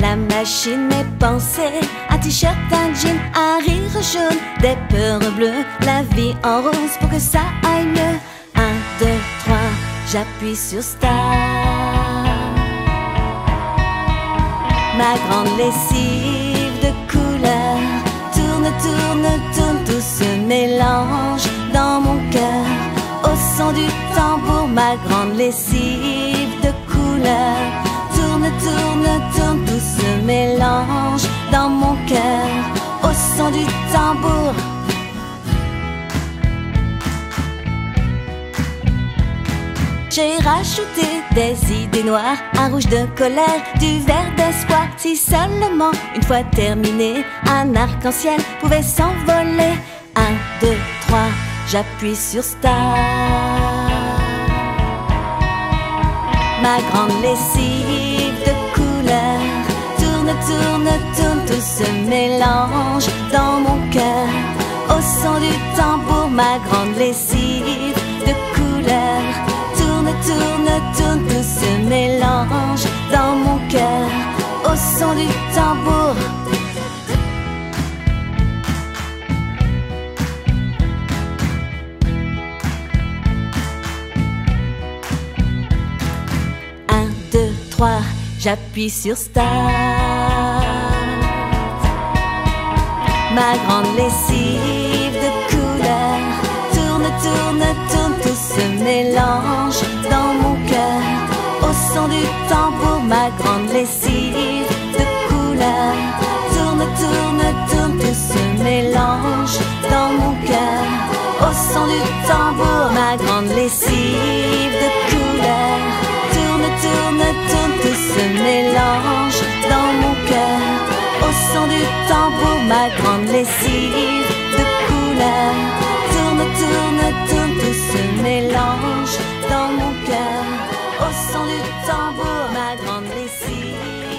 la machine mes pensées. Un t-shirt, un jean, un rire jaune, des peurs bleues, la vie en rose pour que ça aille mieux. Un, deux, trois, j'appuie sur Start. Ma grande lessive de couleurs tourne, tourne, tourne, tout se mélange dans mon cœur. Au son du tambour, ma grande lessive de couleurs du tambour. J'ai rajouté des idées noires, un rouge de colère, du vert d'espoir. Si seulement, une fois terminé, un arc-en-ciel pouvait s'envoler. Un, deux, trois, j'appuie sur Start. Ma grande lessive ma grande lessive de couleurs tourne, tourne, tourne, tout se mélange dans mon cœur. Au son du tambour. Un, deux, trois, j'appuie sur Start. Ma grande lessive mélange dans mon cœur. Au son du tambour, ma grande lessive de couleurs Tourne, tourne, tourne, tout ce mélange dans mon cœur. Au son du tambour, ma grande lessive de couleurs Tourne, tourne, tourne, tout ce mélange dans mon cœur. Au son du tambour, ma grande lessive de couleurs see.